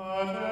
Amen.